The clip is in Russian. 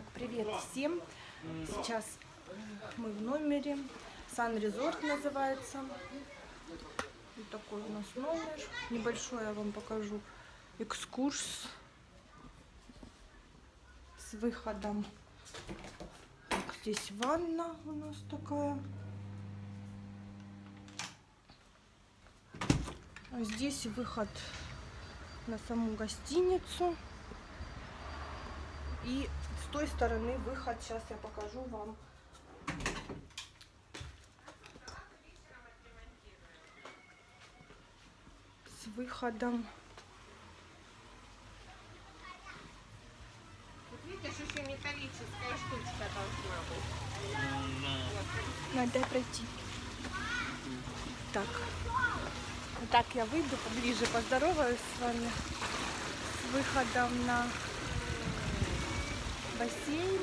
Так, привет всем. Сейчас мы в номере. Сан Резорт называется. Вот такой у нас номер. Небольшой я вам покажу. Экскурс с выходом. Так, здесь ванна у нас такая. А здесь выход на саму гостиницу. И с той стороны выход. Сейчас я покажу вам. С выходом. Вот видишь, еще металлическая штучка должна быть. Надо пройти. Так. Так я выйду поближе, поздороваюсь с вами. С выходом на бассейн.